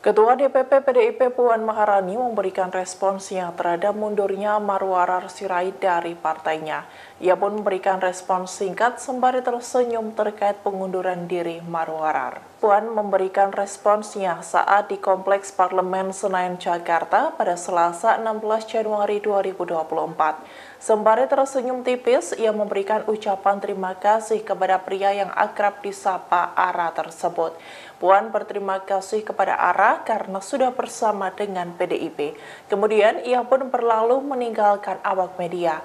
Ketua DPP PDIP Puan Maharani memberikan responsnya terhadap mundurnya Marwarar Sirait dari partainya. Ia pun memberikan respons singkat sembari tersenyum terkait pengunduran diri Marwarar. Puan memberikan responsnya saat di Kompleks Parlemen Senayan Jakarta pada Selasa 16 Januari 2024. Sembari tersenyum tipis, ia memberikan ucapan terima kasih kepada pria yang akrab disapa Ara tersebut. Puan berterima kasih kepada Ara karena sudah bersama dengan PDIP. Kemudian ia pun berlalu meninggalkan awak media.